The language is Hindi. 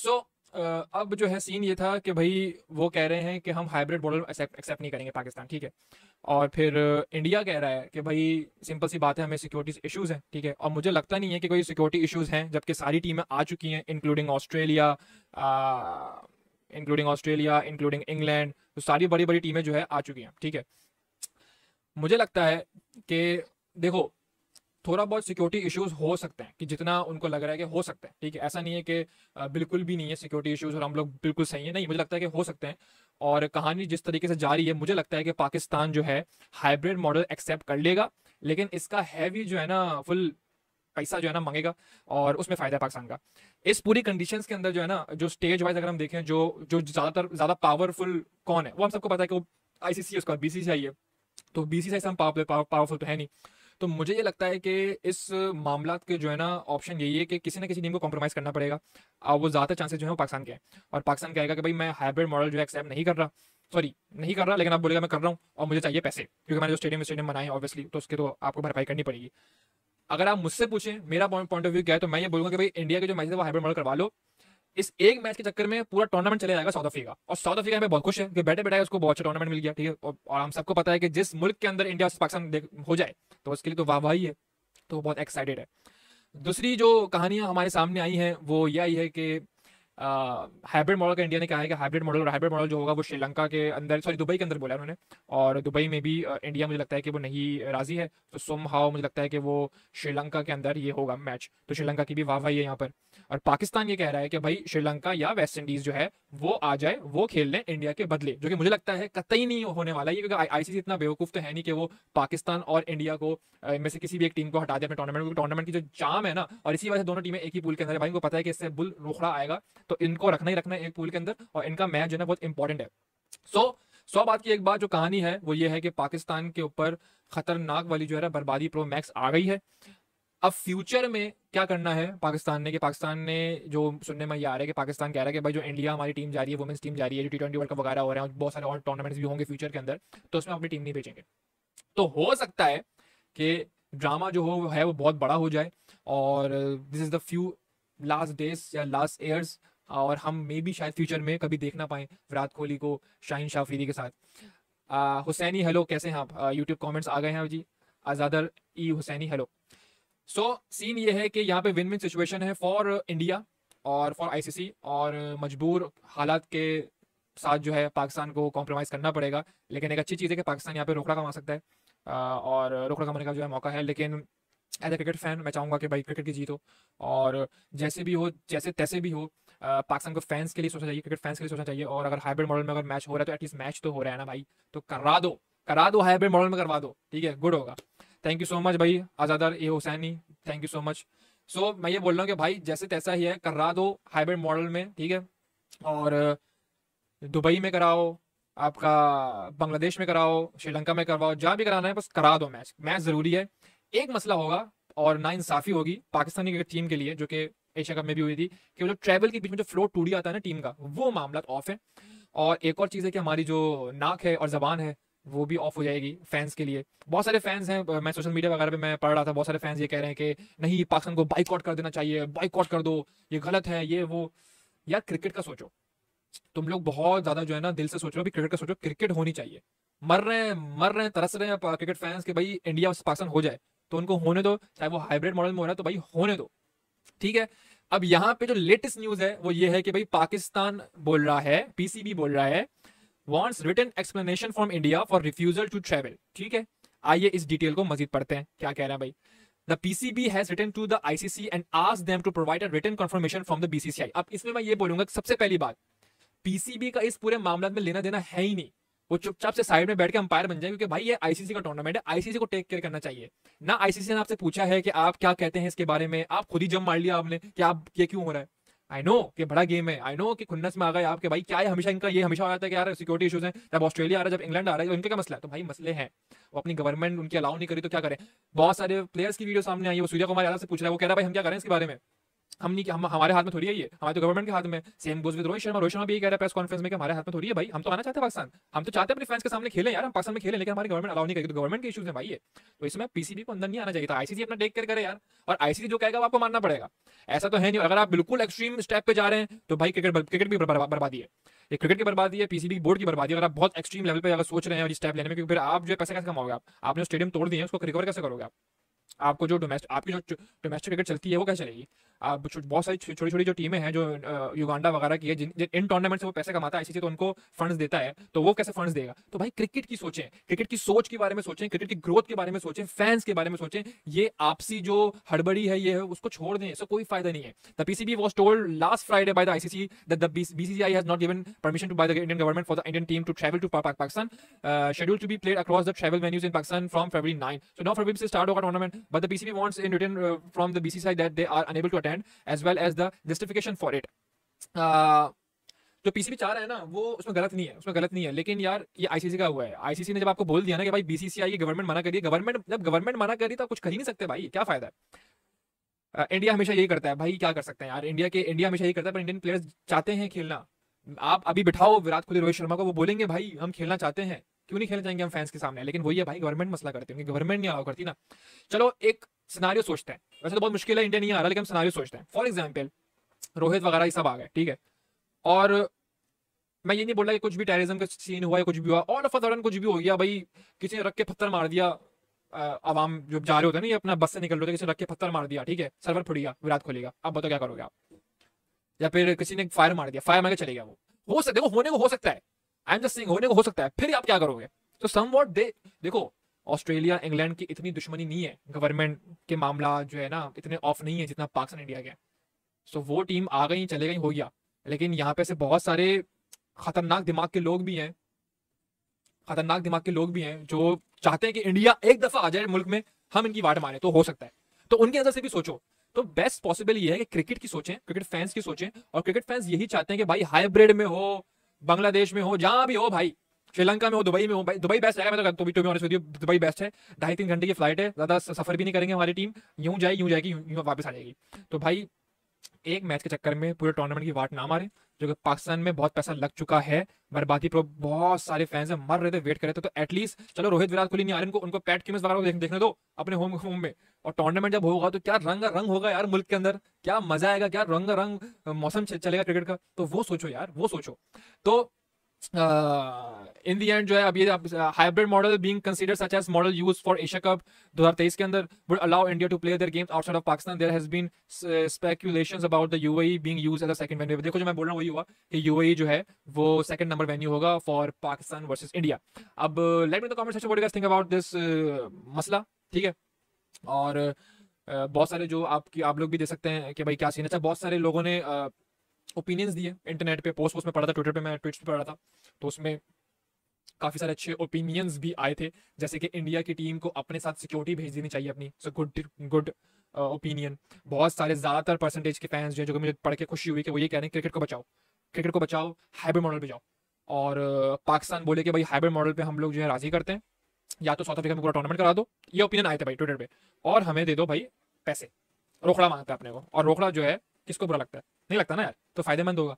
सो so, अब जो है सीन ये था कि भाई वो कह रहे हैं कि हम हाइब्रिड मॉडल एक्सेप्ट नहीं करेंगे पाकिस्तान ठीक है? और फिर इंडिया कह रहा है कि भाई सिंपल सी बात है हमें सिक्योरिटी इश्यूज़ हैं ठीक है? और मुझे लगता नहीं है कि कोई सिक्योरिटी इश्यूज़ हैं जबकि सारी टीमें आ चुकी हैं including Australia including Australia including England तो सारी बड़ी बड़ी टीमें जो है आ चुकी हैं ठीक है? मुझे लगता है कि देखो थोड़ा बहुत सिक्योरिटी इश्यूज़ हो सकते हैं, कि जितना उनको लग रहा है कि हो सकते हैं, ठीक है? ऐसा नहीं है कि बिल्कुल भी नहीं है सिक्योरिटी इश्यूज़ और हम लोग बिल्कुल सही है। नहीं, मुझे लगता है कि हो सकते हैं। और कहानी जिस तरीके से जा रही है, मुझे लगता है कि पाकिस्तान जो है हाइब्रिड मॉडल एक्सेप्ट कर लेगा, लेकिन इसका हैवी जो है ना फुल पैसा जो है ना मांगेगा और उसमें फ़ायदा है पाकिस्तान का। इस पूरी कंडीशंस के अंदर जो है ना, जो स्टेज वाइज अगर हम देखें, जो जो ज़्यादातर, ज़्यादा पावरफुल कौन है? वो हम सबको पता है कि वो आईसीसी है, उसका बीसीसीआई है। तो बीसीसीआई से हम पावरफुल तो है नहीं। तो मुझे ये लगता है कि इस मामला के जो है ना ऑप्शन यही है कि किसी ना किसी टीम को कॉम्प्रोमाइज़ करना पड़ेगा। और वो ज़्यादा चांसेस जो है वो पाकिस्तान के हैं। और पाकिस्तान कहेगा कि भाई मैं हाइब्रिड मॉडल जो है एक्सेप्ट नहीं कर रहा। सॉरी नहीं कर रहा, लेकिन आप बोलेगा मैं कर रहा हूँ और मुझे चाहिए पैसे, क्योंकि मैंने जो स्टेडियम स्टेडियम बनाए ऑब्वियसली तो उसके तो आपको भरपाई करनी पड़ेगी। अगर आप मुझसे पूछें, मेरा पॉइंट ऑफ़ व्यू क्या है तो मैं ये बोलूँगा कि भाई इंडिया के जो मैच है वो हाइब्रिड मॉडल करवा लो। इस एक मैच के चक्कर में पूरा टूर्नामेंट चले जाएगा साउथ अफ्रीका और साउथ अफ्रीका में बहुत खुश है, कि बैठे बैठे उसको बहुत अच्छा टूर्नामेंट मिल गया, ठीक है? और हम सबको पता है कि जिस मुल्क के अंदर इंडिया पाकिस्तान हो जाए तो उसके लिए तो वाह वाह ही तो बहुत एक्साइटेड है। दूसरी जो कहानियाँ हमारे सामने आई हैं, वो यह आई है कि हाइब्रिड मॉडल का इंडिया ने कहा है कि हाइब्रिड मॉडल और हाइब्रिड मॉडल जो होगा वो श्रीलंका के अंदर सॉरी दुबई के अंदर बोला उन्होंने। और दुबई में भी इंडिया मुझे लगता है कि वो नहीं राज़ी है। तो सोम हाउ मुझे लगता है कि वो श्रीलंका के अंदर ये होगा मैच तो श्रीलंका की भी वाह वाही है यहाँ पर। और पाकिस्तान ये कह रहा है कि भाई, श्रीलंका या वेस्ट इंडीज जो है, वो आ जाए, वो खेल लें इंडिया के बदले, जो कि मुझे लगता है कतई नहीं होने वाला है। क्योंकि आईसीसी इतना बेवकूफ़ तो है नहीं कि वो पाकिस्तान और इंडिया को में से किसी भी एक टीम को हटा दे अपने टूर्नामेंट में टूर्नामेंट की जो जाम है ना, और इसी वजह से दोनों टीमें एक ही पूल के अंदर भाई को पता है कि इससे बुल रोखड़ा आएगा। तो इनको रखना ही रखना है एक पूल के अंदर और इनका मैच जो है बहुत इंपॉर्टेंट है। सो सौ बात की एक बात जो कहानी है, वो ये है कि पाकिस्तान के ऊपर खतरनाक वाली जो है बर्बादी प्रो मैक्स आ गई है। अब फ्यूचर में क्या करना है पाकिस्तान ने कि पाकिस्तान ने जो सुनने में ये आ रहा है कि पाकिस्तान कह रहा है कि भाई जो इंडिया हमारी टीम जा रही है वुमेंस टीम जा रही है, जो टी ट्वेंटी वर्ल्ड कप वगैरह हो रहे हैं बहुत सारे और टूर्नामेंट्स भी होंगे फ्यूचर के अंदर तो उसमें अपनी टीम नहीं भेजेंगे। तो हो सकता है कि ड्रामा जो हो है वो बहुत बड़ा हो जाए और this is the few last days या लास्ट ईयर्स और हम मे भी शायद फ्यूचर में कभी देख ना पाए विराट कोहली को, शाहिन शाह के साथ। हुसैनी हेलो कैसे हैं आप? यूट्यूब कमेंट्स आ गए हैं जी। आज़ादर ई हुसैनी हेलो सो सीन ये है कि यहाँ पे विन विन सिचुएशन है फॉर इंडिया और फॉर आईसीसी और मजबूर हालात के साथ जो है पाकिस्तान को कॉम्प्रोमाइज़ करना पड़ेगा। लेकिन एक अच्छी चीज़ है कि पाकिस्तान यहाँ पे रोकड़ा कमा सकता है। और रोकड़ा कमाने का जो है मौका है, लेकिन एज ए क्रिकेट फ़ैन मैं चाहूँगा कि भाई क्रिकेट की जीत हो। और जैसे भी हो, जैसे तैसे भी हो पाकिस्तान को फैंस के लिए सोचना चाहिए क्रिकेट फैंस के लिए सोचना चाहिए और अगर हाइब्रिड मॉडल में अगर मैच हो रहा है तो एटलीस्ट मैच तो हो रहा है ना भाई। तो करा दो करा दो हाइब्रिड मॉडल में करवा दो, ठीक है? गुड होगा। थैंक यू सो मच भाई, आज़ादर ए Husaini. Thank you so much so मैं ये बोल रहा हूँ कि भाई, जैसे तैसा ही है, करा दो हाइब्रिड मॉडल में, ठीक है? और, दुबई में कराओ, आपका बांग्लादेश में कराओ, श्रीलंका में करवाओ, जहाँ भी कराना है, बस करा दो मैच मैच ज़रूरी है। एक मसला होगा और ना इंसाफी होगी पाकिस्तानी क्रिकेट टीम के लिए, जो कि एशिया कप में भी हुई थी कि वो जो ट्रैवल के बीच में जो फ्लो टूटी आता है ना टीम का, वो मामला ऑफ़ है। और एक और चीज़ है कि हमारी जो नाक है और जबान है, वो भी ऑफ़ हो जाएगी फैंस के लिए। बहुत सारे फैंस हैं मैं सोशल मीडिया वगैरह पे मैं पढ़ रहा था, बहुत सारे फैंस ये कह रहे हैं कि नहीं, पाकिस्तान को बाइकआउट कर देना चाहिए बाइकआउट कर दो, ये गलत है, ये, वो। यार क्रिकेट का सोचो, तुम लोग बहुत ज़्यादा जो है ना दिल से सोच रहे हो कि क्रिकेट का सोचो क्रिकेट होनी चाहिए। मर रहे हैं, मर रहे हैं, तरस रहे हैं क्रिकेट फैंस के भाई इंडिया पाकिस्तान हो जाए तो उनको होने दो, चाहे वो हाइब्रिड मॉडल में हो रहा है तो भाई होने दो। ठीक है? अब यहाँ पे जो लेटेस्ट न्यूज़ है, वो ये है कि भाई पाकिस्तान बोल रहा है पीसीबी बोल रहा है wants return explanation from India for refusal to travel ठीक है? आइए इस डिटेल को मजीद पढ़ते हैं, क्या कह रहे हैं भाई। The PCB has written to the ICC and asked them to provide a written confirmation from the BCCI. अब इसमें मैं ये बोलूँगा सबसे पहली बात पीसीबी का इस पूरे मामला में लेना देना है ही नहीं। वो चुपचाप से साइड में बैठ के अंपायर बन जाए क्योंकि भाई ये आईसीसी का टूर्नामेंट है आईसीसी को टेक केयर करना चाहिए। ना आईसीसी ने आपसे पूछा है कि आप क्या कहते हैं इसके बारे में, आप खुद ही जम मार लिया आपने कि आप ये क्यों हो रहा है। आई नो कि बड़ा गेम है आई नो कि खुन्नस में आ गए आपके भाई, क्या है हमेशा इनका, ये हमेशा आ जाता है कि यार सिक्योरिटी इशूज हैं, जब ऑस्ट्रेलिया आ रहा है, जब इंग्लैंड आ रहा है तो इनके क्या मसला है? तो भाई मसले हैं। वो अपनी गवर्नमेंट उनकी अलाउ नहीं करी तो क्या करें? बहुत सारे प्लेयर्स की वीडियो सामने आई है, वो सूर्या कुमार यादव से पूछ रहा है, वो कह रहा है, भाई हम क्या करें इसके बारे में? हम नहीं, हम हमारे हाथ में थोड़ी है ये। हमारे तो गवर्नमेंट के हाथ में। Same goes with Rohit Sharma. Rohit Sharma भी कह रहा है प्रेस कॉन्फ्रेंस में कि हमारे हाथ में थोड़ी है भाई। हम तो आना चाहते हैं पाकिस्तान। हम तो चाहते हैं अपने फैंस के सामने खेलें यार। हम पाकिस्तान में खेले, लेकिन हमारी गवर्नमेंट अलाउ नहीं करेगी। तो गवर्नमेंट के इशूज है भाई ये तो इसमें पीसीबी को अंदर नहीं आना चाहिए था। आईसीसी अपना टेक कर करे यार। और आईसीसी जो कहेगा आपको मानना पड़ेगा। ऐसा तो है नहीं। अगर आप बिल्कुल एक्सट्रीम स्टेप पे जा रहे हैं तो भाई क्रिकेट क्रिकेट भी बर्बादी है। ये क्रिकेट की बर्बादी है पीसीबी बोर्ड की बर्बादी है। अगर आप बहुत एक्सट्रीम लेवल पे अगर सोच रहे हैं और स्टेप लेने में, क्योंकि फिर आप जो है पैसे कैसे कमाओगे आप? आपने स्टेडियम तोड़ दिए उसको रिकवर कैसे करोगे आप? आपको जो डोमेस्टिक आपकी जो डोमेस्टिक क्रिकेट चलती है, वो कैसे चलेगी आप बहुत सारी छोटी छोटी जो टीमें हैं जो युगांडा वगैरह की है, जिन इन टूर्नामेंट से वो पैसे कमाता है आईसीसी तो उनको फंड्स देता है तो वो कैसे फंड्स देगा? तो भाई क्रिकेट की सोचें क्रिकेट की सोच के बारे में सोचें क्रिकेट की ग्रोथ के बारे में सोचें फैंस के बारे में सोचें, ये आपसी जो हड़बड़ी है, ये है, उसको छोड़ दें इससे कोई फ़ायदा नहीं है। The PCB was told last Friday by the ICC that the BCCI has not given permission to by the Indian government for the Indian team to travel to Pakistan schedule to be played across the travel venues in Pakistan from February 9 so now february से स्टार्ट होगा tournament but the PCB wants in return from the BCCI that they are unable to attend as well as the justification for it जो पीसीबी चाह रहा है ना, वो उसमें गलत नहीं है, उसमें गलत नहीं है। लेकिन यार, ये आईसीसी का हुआ है। आईसीसी ने जब आपको बोल दिया ना कि भाई बीसीसीआई गवर्नमेंट मना करिए गवर्नमेंट जब गवर्नमेंट मना करी तो कुछ कर ही नहीं सकते भाई, क्या फ़ायदा है? इंडिया हमेशा यही करता है, भाई क्या कर सकते हैं यार? इंडिया के इंडिया हमेशा यही करता है, पर इंडियन प्लेयर्स चाहते हैं खेलना। आप अभी बिठाओ विराट कोहली, रोहित शर्मा को, वो बोलेंगे, भाई, हम खेलना चाहते हैं। क्यों नहीं खेलना चाहेंगे हम फैंस के सामने? लेकिन वही है भाई गवर्नमेंट मसला करते हैं गवर्नमेंट नहीं अलाउ करती ना। चलो, एक सिनारियो सोचते हैं। वैसे तो बहुत मुश्किल है इंडिया नहीं आ रहा, लेकिन हम सिनारियो सोचते हैं। फॉर एग्ज़ाम्पल रोहित वगैरह ये सब आ गए, ठीक है? और मैं ये नहीं बोल रहा कि कुछ भी टेररिज्म का सीन हुआ या कुछ भी हुआ ऑल ऑफ़ अदरन कुछ भी हो गया, भाई, किसी ने रख के पत्थर मार दिया आवाम जो जा रहे होते हैं ना, ये अपना बस से निकल रहे थे किसी ने रख के पत्थर मार दिया, ठीक है? सर्वर फुट गया, विराट कोहली का। अब बताओ क्या करोगे आप? या फिर किसी ने फायर मार दिया फायर मार के चले गया वो। हो सकता है होने को हो सकता है। आई एम जस्ट सिंग होने को हो सकता है। फिर आप क्या करोगे? तो सम वॉट दे देखो ऑस्ट्रेलिया, इंग्लैंड की इतनी दुश्मनी नहीं है। गवर्नमेंट के मामला जो है ना, इतने ऑफ़ नहीं है जितना पाकिस्तान, इंडिया के। सो वो टीम आ गई, चले गई, हो गया। लेकिन यहाँ पे से बहुत सारे खतरनाक दिमाग के लोग भी हैं। खतरनाक दिमाग के लोग भी हैं जो चाहते हैं कि इंडिया एक दफ़ा आ जाए मुल्क में, हम इनकी वाट मारे तो हो सकता है। तो उनके अंदर से भी सोचो। तो बेस्ट पॉसिबल ये है कि क्रिकेट की सोचें क्रिकेट फैंस की सोचें, और क्रिकेट फैंस यही चाहते हैं कि भाई हाइब्रिड में हो बांग्लादेश में हो, जहाँ भी हो भाई। श्रीलंका में हो दुबई में हो दुबई बेस्ट है मैं तो भी टू बी दुबई बेस्ट है। ढाई तीन घंटे की फ़्लाइट है ज़्यादा सफ़र भी नहीं करेंगे हमारी टीम यूँ जाएगी यूँ जाएगी यूँ वापस आ जाएगी। तो भाई एक मैच के चक्कर में पूरे टूर्नामेंट की वाट ना मारे जो कि पाकिस्तान में बहुत पैसा लग चुका है बर्बादी पर बहुत सारे फैंस मर रहे थे वेट कर रहे थे तो एटलीस्ट चलो रोहित विराट कोहली नहीं आ रहे उनको उनको पैट क्यूमिस वगैरह देख, देखने दो अपने होम होम में। और टूर्नामेंट जब होगा तो क्या रंग रंग होगा यार मुल्क के अंदर? क्या मज़ा आएगा क्या रंग रंग मौसम चलेगा क्रिकेट का? तो वो सोचो यार वो सोचो। तो इन दी एंड जो है ये hybrid model being considered such as model use for Asia cup 2023 के अंदर would allow India to play their games outside of Pakistan there has been speculations about the UAE being used as a second venue देखो जो मैं बोल रहा हूँ वही हुआ कि यूएई जो है वो सेकंड नंबर वेन्यू होगा फॉर पाकिस्तान वर्सेस इंडिया अब let me the comment section you think about this मसला? ठीक है? और uh, बहुत सारे जो आपकी आप लोग भी दे सकते हैं कि भाई क्या सीन अच्छा बहुत सारे लोगों ने uh, ओपिनियंस दिए। इंटरनेट पे पोस्ट उसमें पढ़ा था ट्विटर पे मैं ट्वीट्स पे पढ़ा था। तो उसमें काफ़ी सारे अच्छे ओपिनियंस भी आए थे। जैसे कि इंडिया की टीम को अपने साथ सिक्योरिटी भेज देनी चाहिए अपनी। सो गुड गुड ओपिनियन बहुत सारे ज़्यादातर परसेंटेज के फैंस जो है, जो कि मुझे पढ़ के खुशी हुई कि वो ये कह रहे हैं क्रिकेट को बचाओ। क्रिकेट को बचाओ हाइब्रिड मॉडल पे जाओ। और पाकिस्तान बोले कि भाई हाइब्रिड मॉडल पे हम लोग जो है राज़ी करते हैं। या तो साउथ अफ्रीका में पूरा टूर्नामेंट करा दो। ये ओपिनियन आए थे भाई ट्विटर पे। और हमें दे दो भाई पैसे। रोकड़ा माँगता है अपने को। और रोकड़ा जो है किसको बुरा लगता है? नहीं लगता ना यार तो फ़ायदेमंद होगा।